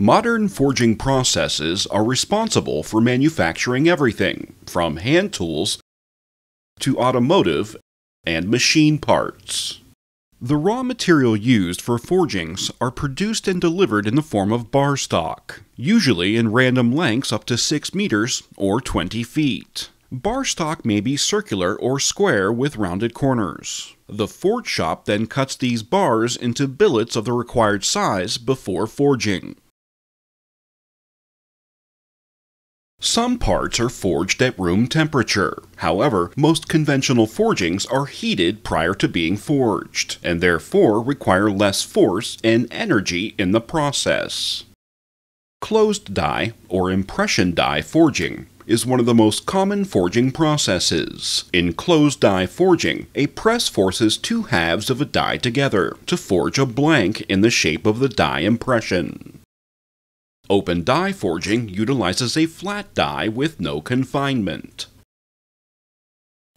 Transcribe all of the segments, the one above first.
Modern forging processes are responsible for manufacturing everything from hand tools to automotive and machine parts. The raw material used for forgings are produced and delivered in the form of bar stock, usually in random lengths up to 6 meters or 20 feet. Bar stock may be circular or square with rounded corners. The forge shop then cuts these bars into billets of the required size before forging. Some parts are forged at room temperature. However, most conventional forgings are heated prior to being forged, and therefore require less force and energy in the process. Closed die, or impression die forging, is one of the most common forging processes. In closed die forging, a press forces two halves of a die together to forge a blank in the shape of the die impression. Open die forging utilizes a flat die with no confinement.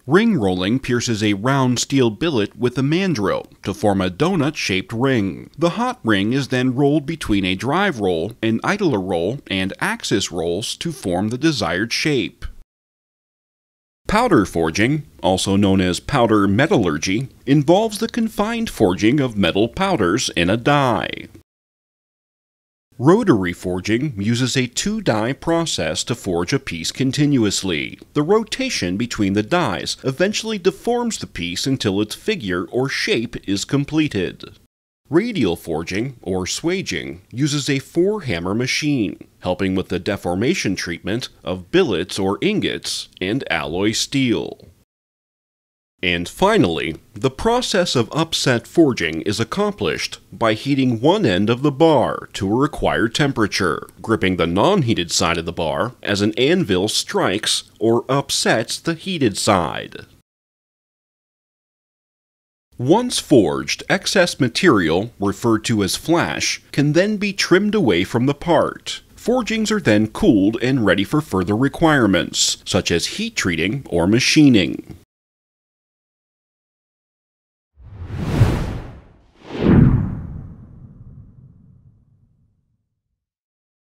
Ring rolling pierces a round steel billet with a mandrel to form a donut-shaped ring. The hot ring is then rolled between a drive roll, an idler roll, and axis rolls to form the desired shape. Powder forging, also known as powder metallurgy, involves the confined forging of metal powders in a die. Rotary forging uses a two-die process to forge a piece continuously. The rotation between the dies eventually deforms the piece until its figure or shape is completed. Radial forging, or swaging, uses a four-hammer machine, helping with the deformation treatment of billets or ingots and alloy steel. And finally, the process of upset forging is accomplished by heating one end of the bar to a required temperature, gripping the non-heated side of the bar as an anvil strikes or upsets the heated side. Once forged, excess material, referred to as flash, can then be trimmed away from the part. Forgings are then cooled and ready for further requirements, such as heat treating or machining.